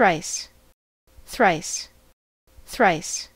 thrice, thrice, thrice.